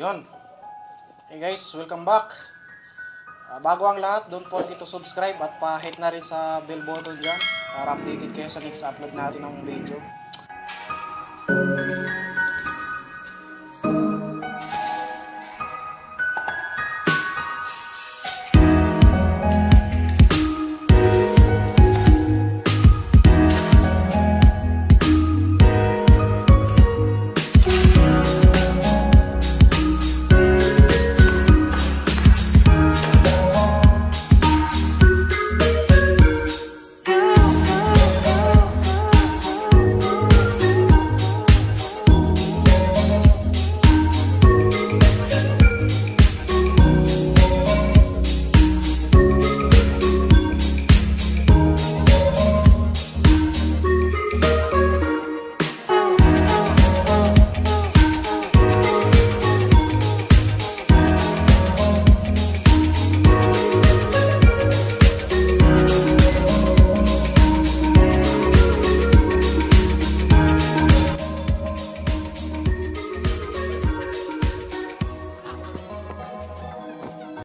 Yun. Hey guys, welcome back. Ah, bago ang lahat, don't forget to subscribe at pa-hit na rin sa bell button dyan para updated kayo sa next upload natin ng video.